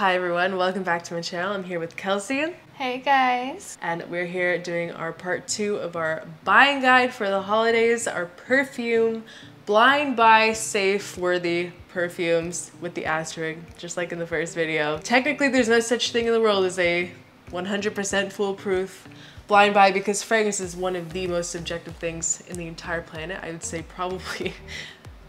Hi everyone, welcome back to my channel. I'm here with Kelsey. Hey guys. And we're here doing our part two of our buying guide for the holidays, our perfume, blind buy safe worthy perfumes with the asterisk, just like in the first video. Technically, there's no such thing in the world as a 100% foolproof blind buy because fragrance is one of the most subjective things in the entire planet. I would say probably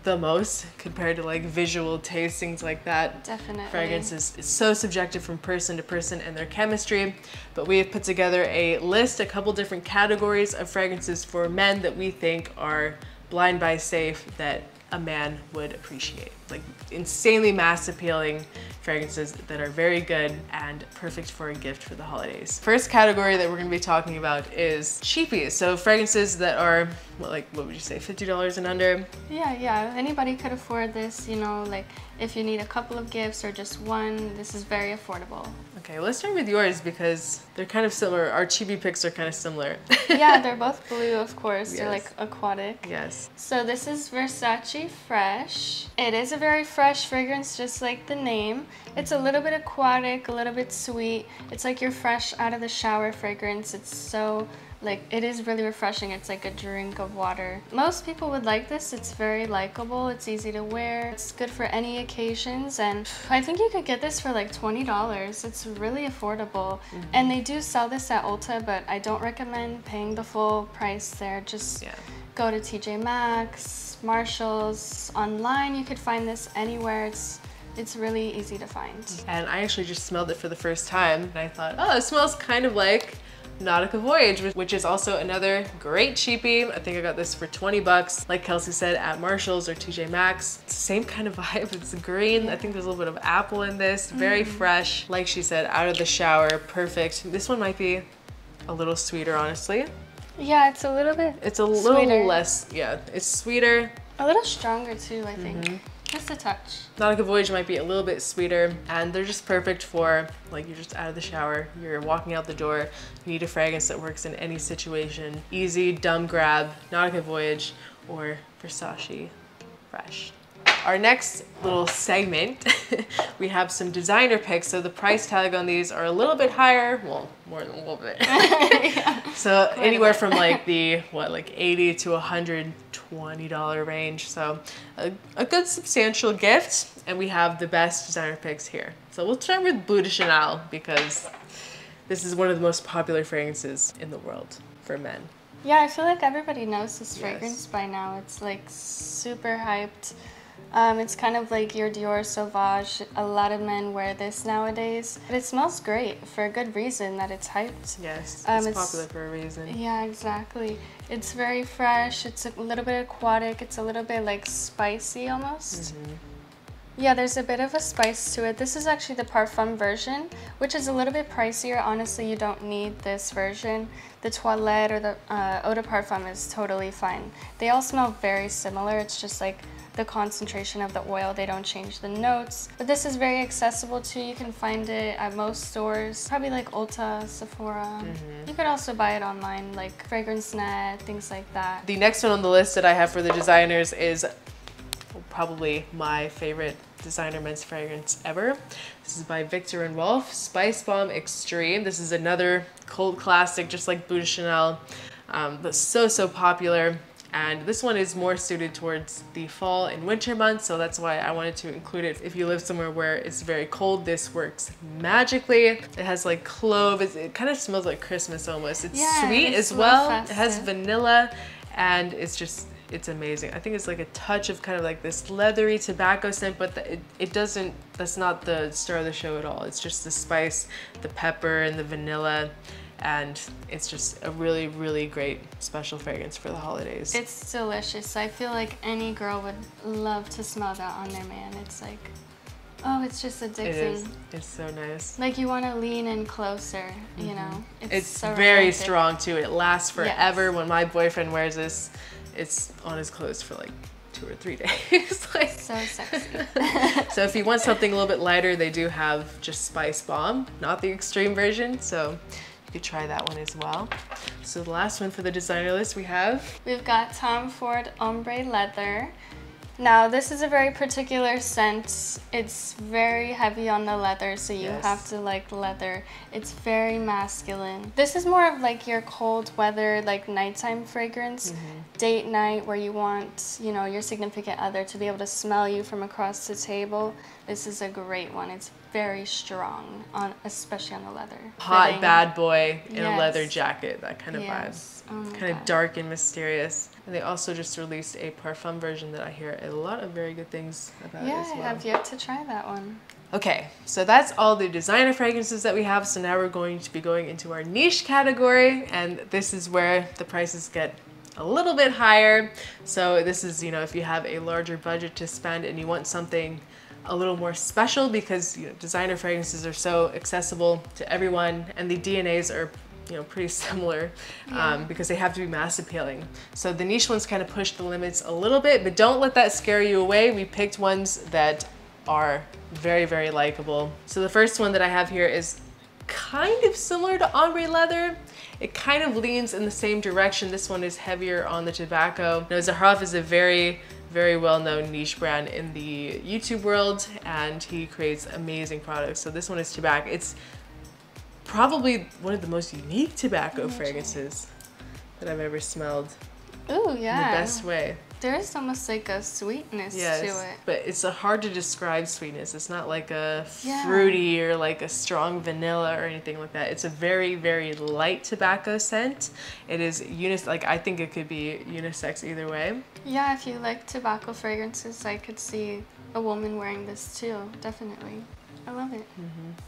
the most compared to like visual taste, things like that. Definitely. Fragrance is, is so subjective from person to person and their chemistry. But we have put together a list, a couple different categories of fragrances for men that we think are blind buy safe that a man would appreciate. Like insanely mass appealing fragrances that are very good and perfect for a gift for the holidays. First category that we're gonna be talking about is cheapies. So fragrances that are, what, like, what would you say, $50 and under? Yeah, yeah, anybody could afford this, you know, like if you need a couple of gifts or just one, this is very affordable. Okay, let's start with yours because they're kind of similar. Our chibi picks are kind of similar. yeah, they're both blue, of course. Yes. They're like aquatic. Yes. So this is Versace Fresh. It is a very fresh fragrance, just like the name. It's a little bit aquatic, a little bit sweet. It's like you're fresh out of the shower fragrance. It's so like it is really refreshing. It's like a drink of water. Most people would like this. It's very likable. It's easy to wear. It's good for any occasions. And i think you could get this for like 20 dollars. It's really affordable. Mm -hmm. and they do sell this at ulta but i don't recommend paying the full price there. Just yeah. go to tj maxx marshalls. Online you could find this anywhere. It's it's really easy to find. And I actually just smelled it for the first time and I thought, oh, it smells kind of like Nautica Voyage, which is also another great cheapie. I think I got this for 20 bucks, like Kelsey said, at Marshall's or TJ Maxx. It's the same kind of vibe, it's green. I think there's a little bit of apple in this, very mm. fresh. Like she said, out of the shower, perfect. This one might be a little sweeter, honestly. Yeah, it's a little bit It's a little sweeter. less, yeah, it's sweeter. A little stronger too, I think. Mm -hmm. Just a touch. Nautica Voyage might be a little bit sweeter and they're just perfect for like you're just out of the shower, you're walking out the door, you need a fragrance that works in any situation. Easy, dumb grab, Nautica Voyage or Versace Fresh. Our next little segment, we have some designer picks. So the price tag on these are a little bit higher. Well, more than a little bit. yeah, so anywhere from like the, what, like 80 to 120 dollar range. So a, a, good substantial gift. And we have the best designer picks here. So we'll start with Bleu de Chanel because this is one of the most popular fragrances in the world for men. Yeah, I feel like everybody knows this fragrance yes. by now. It's like super hyped. Um, it's kind of like your Dior Sauvage. A lot of men wear this nowadays. But it smells great for a good reason that it's hyped. Yes, um, it's, it's, popular for a reason. Yeah, exactly. It's very fresh. It's a little bit aquatic. It's a little bit like spicy almost. Mm -hmm. Yeah, there's a bit of a spice to it. This is actually the Parfum version, which is a little bit pricier. Honestly, you don't need this version. The Toilette or the uh, Eau de Parfum is totally fine. They all smell very similar. It's just like the concentration of the oil. They don't change the notes. But this is very accessible too. You can find it at most stores, probably like Ulta, Sephora. Mm -hmm. You could also buy it online, like Fragrance Net, things like that. The next one on the list that I have for the designers is probably my favorite designer men's fragrance ever. This is by Viktor and Rolf, Spicebomb Extreme. This is another cult classic, just like Bleu de Chanel, um, but so, so popular and this one is more suited towards the fall and winter months so that's why I wanted to include it. If you live somewhere where it's very cold this works magically. It has like clove it kind of smells like Christmas almost. It's yeah, sweet as well. Festive. it has vanilla and it's just it's amazing. I think it's like a touch of kind of like this leathery tobacco scent but the, it, it doesn't that's not the star of the show at all. It's just the spice the pepper and the vanilla and it's just a really, really great special fragrance for the holidays. It's delicious. I feel like any girl would love to smell that on their man. It's like, oh, it's just addicting. It is. It's so nice. Like you want to lean in closer, mm -hmm. you know? Mm-hmm. It's, it's so very romantic. strong too. It lasts forever. Yes. When my boyfriend wears this, it's on his clothes for like two or three days. like, so sexy. so if you want something a little bit lighter, they do have just Spicebomb, not the extreme version. So you could try that one as well. So the last one for the designer list we have? We've got Tom Ford Ombre Leather. Now, this is a very particular scent. It's very heavy on the leather, so you Yes. have to like leather. It's very masculine. This is more of like your cold weather, like nighttime fragrance, Mm-hmm. date night, where you want, you know, your significant other to be able to smell you from across the table. This is a great one. It's very strong, on especially on the leather. Hot Fitting. bad boy in a leather jacket, that kind of vibe. Yes. Oh my Kind of dark and mysterious. And they also just released a parfum version that I hear a lot of very good things about Yeah, as I well. have yet to try that one. Okay, so that's all the designer fragrances that we have. So now we're going to be going into our niche category, and this is where the prices get a little bit higher. So this is, you know, if you have a larger budget to spend and you want something a little more special because you know, designer fragrances are so accessible to everyone, and the DNAs are you know pretty similar um, because they have to be mass appealing. So the niche ones kind of push the limits a little bit, but don't let that scare you away. We picked ones that are very very likable. So the first one that I have here is kind of similar to ombre leather. It kind of leans in the same direction. This one is heavier on the tobacco. Now Xerjoff is a very very well-known niche brand in the YouTube world and he creates amazing products. So this one is tobacco. It's probably one of the most unique tobacco fragrances that I've ever smelled Ooh, in yeah. the best way. There is almost like a sweetness Yes, to it. but it's a hard to describe sweetness. It's not like a Yeah. fruity or like a strong vanilla or anything like that. It's a very, very light tobacco scent. It is unis like I think it could be unisex either way. Yeah, if you like tobacco fragrances, I could see a woman wearing this too. Definitely. I love it.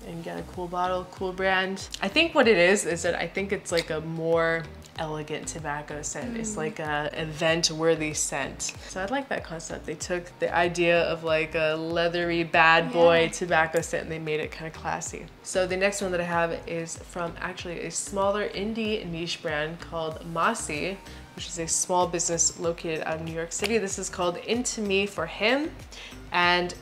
And get a cool bottle, cool brand. I think what it is is that I think it's like a more elegant tobacco scent. Mm. It's like a event worthy scent. So I like that concept. They took the idea of like a leathery bad boy Yeah. tobacco scent and they made it kind of classy. So the next one that I have is from actually a smaller indie niche brand called Mmasi, which is a small business located out of New York City. This is called Into Me for Him. And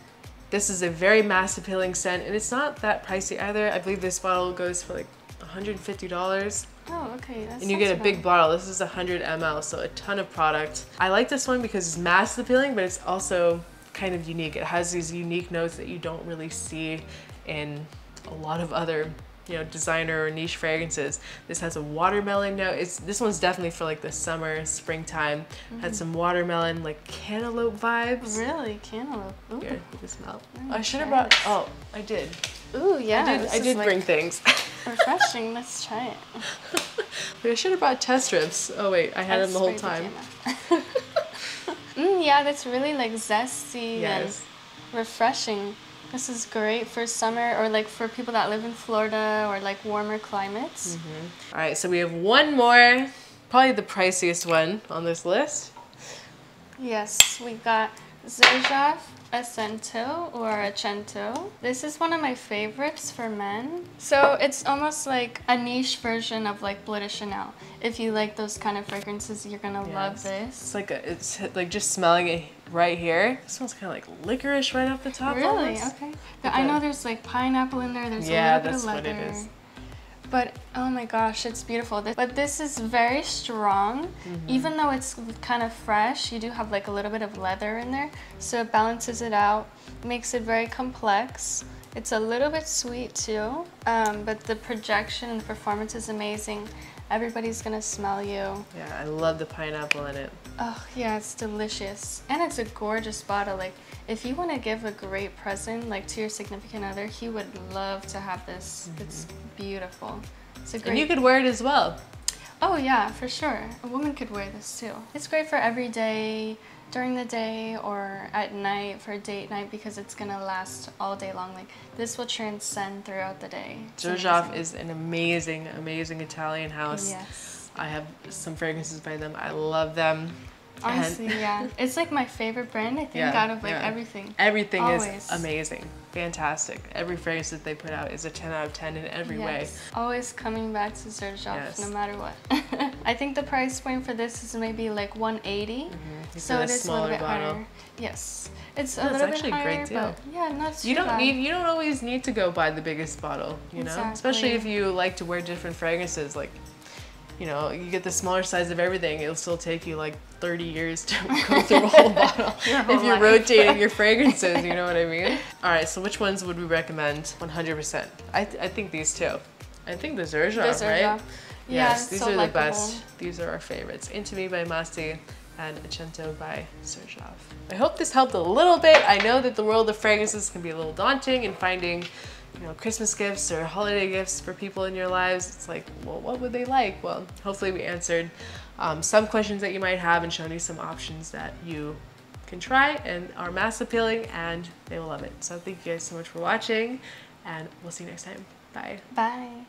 this is a very mass appealing scent and it's not that pricey either. I believe this bottle goes for like $150 Oh, okay. That's and you get a big bottle. This is 100 ml, so a ton of product. I like this one because it's mass appealing, but it's also kind of unique. It has these unique notes that you don't really see in a lot of other, you know, designer or niche fragrances. This has a watermelon note. It's this one's definitely for like the summer, springtime. Had some watermelon, like cantaloupe vibes. Really? Cantaloupe. Ooh. Here, you can smell. Me I should have brought. Oh, I did. Ooh, yeah. I did. I did like, bring things. refreshing. Let's try it. Wait, I should have brought test strips. Oh wait, I had them the whole time. mm, yeah, that's really like zesty Yes. and refreshing. This is great for summer or like for people that live in Florida or like warmer climates. Mm-hmm. All right, so we have one more, probably the priciest one on this list. Yes, we've got Xerjoff Accento or Accento. This is one of my favorites for men. So it's almost like a niche version of like Bleu de Chanel. If you like those kind of fragrances, you're gonna love this. It's like a, it's like just smelling it right here. This smells kind of like licorice right off the top. Really? almost. Okay. But I know there's like pineapple in there. There's Yeah, a little that's bit of what leather. it is. But oh my gosh, it's beautiful. This- But this is very strong. Mm-hmm. Even though it's kind of fresh, you do have like a little bit of leather in there, so it balances it out, makes it very complex. It's a little bit sweet too, um, but the projection and the performance is amazing. Everybody's gonna smell you. Yeah, I love the pineapple in it. Oh yeah, it's delicious. And it's a gorgeous bottle. Like if you want to give a great present like to your significant other, he would love to have this. Mm-hmm. It's beautiful. It's a great And you could wear it as well. Oh yeah, for sure. A woman could wear this too. It's great for every day, during the day or at night for date night because it's gonna last all day long. Like this will transcend throughout the day. It's is an amazing, amazing Italian house. Yes. I have some fragrances by them. I love them. Honestly, yeah. It's like my favorite brand, I think, Yeah, out of like yeah. everything. everything Always. is amazing, fantastic. Every fragrance that they put out is a 10 out of 10 in every way. Always coming back to Serge Yes. no matter what. I think the price point for this is maybe like 180. You mm-hmm. So get it a little smaller bit bottle. higher. Yes. It's a little actually bit a great higher, deal. but yeah, not too You don't bad. need you don't always need to go buy the biggest bottle, you know? Especially if you like to wear different fragrances like you know, you get the smaller size of everything, it'll still take you like 30 years to go through a whole bottle Your whole if you're life. rotating your fragrances, you know what I mean? All right, so which ones would we recommend 100%? I, th- I think these two. I think the Zerja, The right? Yeah, Yes, these so are the best. These are our favorites. Into Me by Mmasi and Accento by Xerjoff. I hope this helped a little bit. I know that the world of fragrances can be a little daunting and finding you know, Christmas gifts or holiday gifts for people in your lives. It's like, well, what would they like? Well, hopefully we answered um, some questions that you might have and shown you some options that you can try and are mass appealing and they will love it. So thank you guys so much for watching and we'll see you next time. Bye. Bye.